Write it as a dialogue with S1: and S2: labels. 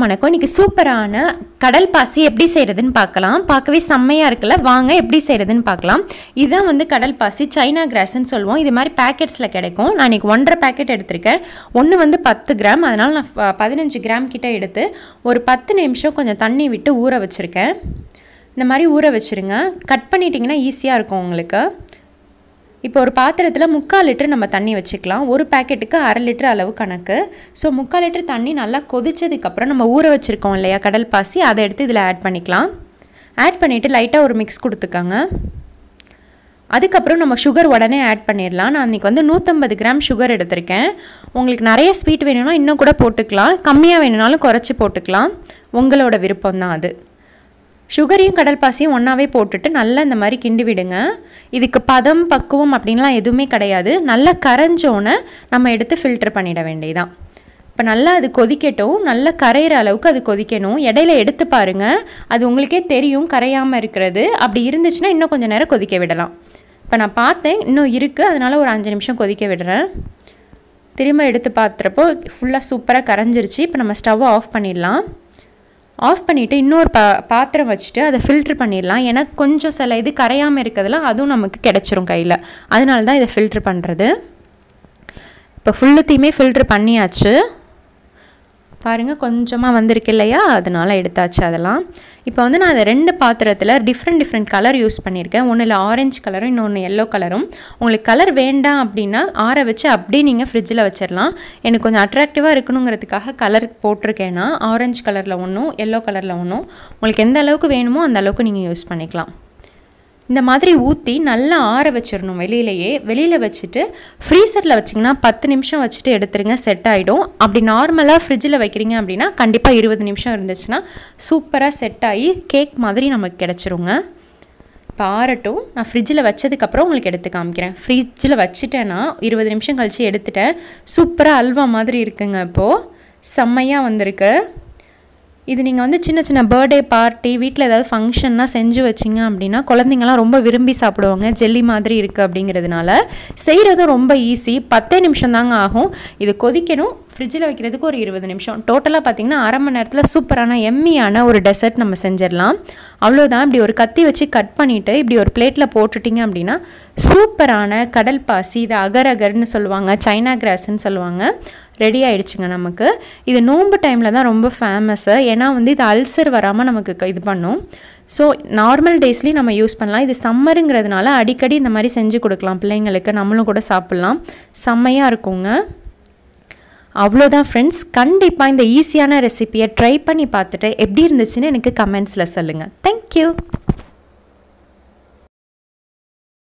S1: வணக்கம். இன்னைக்கு சூப்பரான கடல் பாசி எப்படி செய்கிறதுன்னு பார்க்கலாம். பார்க்கவே செம்மையாக இருக்குல்ல? வாங்க எப்படி செய்கிறதுன்னு பார்க்கலாம். இதுதான் வந்து கடல் பாசி. சைனா கிராஸ்ன்னு சொல்லுவோம். இது மாதிரி பேக்கெட்ஸில் கிடைக்கும். நான் இன்றைக்கி ஒன்றரை பேக்கெட் எடுத்திருக்கேன். ஒன்று வந்து பத்து கிராம். அதனால் நான் பதினஞ்சு கிராம் கிட்ட எடுத்து ஒரு பத்து நிமிஷம் கொஞ்சம் தண்ணி விட்டு ஊற வச்சுருக்கேன். இந்த மாதிரி ஊற வச்சுருங்க. கட் பண்ணிட்டீங்கன்னா ஈஸியாக இருக்கும் உங்களுக்கு. இப்போ ஒரு பாத்திரத்தில் முக்கால் லிட்டர் நம்ம தண்ணி வச்சுக்கலாம். ஒரு பேக்கெட்டுக்கு அரை லிட்டர் அளவு கணக்கு. ஸோ முக்கால் லிட்டர் தண்ணி நல்லா கொதிச்சதுக்கப்புறம் நம்ம ஊற வச்சுருக்கோம் இல்லையா கடல் பாசி. அதை எடுத்து இதில் ஆட் பண்ணிக்கலாம். ஆட் பண்ணிவிட்டு லைட்டாக ஒரு மிக்ஸ் கொடுத்துக்கோங்க. அதுக்கப்புறம் நம்ம சுகர் உடனே ஆட் பண்ணிடலாம். நான் இன்றைக்கி வந்து நூற்றம்பது கிராம் சுகர் எடுத்திருக்கேன். உங்களுக்கு நிறைய ஸ்வீட் வேணும்னா இன்னும் கூட போட்டுக்கலாம். கம்மியாக வேணும்னாலும் குறைச்சி போட்டுக்கலாம். உங்களோட விருப்பம் தான் அது. சுகரையும் கடல் பாசியும் ஒன்றாவே போட்டுட்டு நல்லா இந்த மாதிரி கிண்டி விடுங்க. இதுக்கு பதம் பக்குவம் அப்படின்லாம் எதுவுமே கிடையாது. நல்லா கரைஞ்சோன்னே நம்ம எடுத்து ஃபில்டர் பண்ணிட வேண்டியதான் இப்போ நல்லா அது கொதிக்கட்டும். நல்லா கரையிற அளவுக்கு அது கொதிக்கணும். இடையில எடுத்து பாருங்கள் அது உங்களுக்கே தெரியும் கரையாமல் இருக்கிறது. அப்படி இருந்துச்சுன்னா இன்னும் கொஞ்சம் நேரம் கொதிக்க விடலாம். இப்போ நான் பார்த்தேன் இன்னும் இருக்குது அதனால் ஒரு அஞ்சு நிமிஷம் கொதிக்க விடுறேன். திரும்ப எடுத்து பார்த்துறப்போ ஃபுல்லாக சூப்பராக கரைஞ்சிருச்சு. இப்போ நம்ம ஸ்டவ் ஆஃப் பண்ணிடலாம். ஆஃப் பண்ணிவிட்டு இன்னொரு பா பாத்திரம் வச்சுட்டு அதை ஃபில்ட்ரு பண்ணிடலாம். ஏன்னா கொஞ்சம் சில இது கரையாமல் இருக்கிறதுலாம் அதுவும் நமக்கு கிடச்சிரும் கையில். அதனால தான் இதை ஃபில்ட்ரு பண்ணுறது இப்போ ஃபுல்லுத்தையுமே ஃபில்ட்ரு பண்ணியாச்சு. பாருங்கள் கொஞ்சமாக வந்திருக்கு இல்லையா? அதனால் எடுத்தாச்சு அதெல்லாம். இப்போ வந்து நான் அதை ரெண்டு பாத்திரத்தில் டிஃப்ரெண்ட் டிஃப்ரெண்ட் கலர் யூஸ் பண்ணியிருக்கேன். ஒன்றில் ஆரஞ்சு கலரும் இன்னொன்று எல்லோ கலரும் உங்களுக்கு கலர் வேண்டாம் அப்படின்னா ஆற வச்சு அப்படியே நீங்கள் ஃப்ரிட்ஜில் வச்சிடலாம் எனக்கு கொஞ்சம் அட்ராக்டிவாக இருக்கணுங்கிறதுக்காக கலர் போட்டிருக்கேன்னா ஆரஞ்சு கலரில் ஒன்றும் எல்லோ கலரில் ஒன்றும் உங்களுக்கு எந்த அளவுக்கு வேணுமோ அந்த அளவுக்கு நீங்கள் யூஸ் பண்ணிக்கலாம். இந்த மாதிரி ஊற்றி நல்லா ஆற வச்சிடணும் வெளியிலையே. வெளியில் வச்சுட்டு ஃப்ரீசரில் வச்சிங்கன்னா பத்து நிமிஷம் வச்சுட்டு எடுத்துருங்க செட் ஆகிடும் அப்படி நார்மலாக ஃப்ரிட்ஜில் வைக்கிறீங்க அப்படின்னா கண்டிப்பாக இருபது நிமிஷம் இருந்துச்சுன்னா சூப்பராக செட் ஆகி கேக் மாதிரி நமக்கு கிடச்சிருங்க. இப்போ ஆறட்டும். நான் ஃப்ரிட்ஜில் வச்சதுக்கப்புறம் உங்களுக்கு எடுத்து காமிக்கிறேன். ஃப்ரிட்ஜில் வச்சுட்டேன்னா இருபது நிமிஷம் கழித்து எடுத்துட்டேன். சூப்பராக அல்வா மாதிரி இருக்குங்க இப்போது செம்மையாக வந்திருக்கு. இது நீங்கள் வந்து சின்ன சின்ன பர்த்டே பார்ட்டி வீட்டில் ஏதாவது ஃபங்க்ஷன்னா செஞ்சு வச்சிங்க அப்படின்னா குழந்தைங்களாம் ரொம்ப விரும்பி சாப்பிடுவாங்க. ஜெல்லி மாதிரி இருக்குது அப்படிங்கிறதுனால. செய்கிறதும் ரொம்ப ஈஸி பத்தே நிமிஷம் தாங்க ஆகும். இது கொதிக்கணும். ஃப்ரிட்ஜில் வைக்கிறதுக்கு ஒரு இருபது நிமிஷம். டோட்டலாக பார்த்தீங்கன்னா அரை மணி நேரத்தில் சூப்பரான எம்மியான ஒரு டெசர்ட் நம்ம செஞ்சிடலாம். அவ்வளோதான் இப்படி ஒரு கத்தி வச்சு கட் பண்ணிவிட்டு இப்படி ஒரு பிளேட்டில் போட்டுட்டிங்க அப்படின்னா சூப்பரான கடல் பாசி இது அகர் அகர்னு சொல்லுவாங்க சைனா கிராஸ்ன்னு சொல்லுவாங்க. ரெடி ஆயிடுச்சுங்க நமக்கு. இது நோன்பு டைமில் தான் ரொம்ப ஃபேமஸ்ஸு ஏன்னா வந்து இது அல்சர் வராமல் நமக்கு இது பண்ணும். ஸோ நார்மல் டேஸ்லேயும் நம்ம யூஸ் பண்ணலாம். இது சம்மருங்கிறதுனால அடிக்கடி இந்த மாதிரி செஞ்சு கொடுக்கலாம். பிள்ளைங்களுக்கு நம்மளும் கூட சாப்பிட்லாம். செம்மையாக இருக்குங்க. அவ்வளோதான் ஃப்ரெண்ட்ஸ் கண்டிப்பாக இந்த ஈஸியான ரெசிபியை ட்ரை பண்ணி பார்த்துட்டு எப்படி இருந்துச்சுன்னு எனக்கு கமெண்ட்ஸில் சொல்லுங்கள் தேங்க்யூ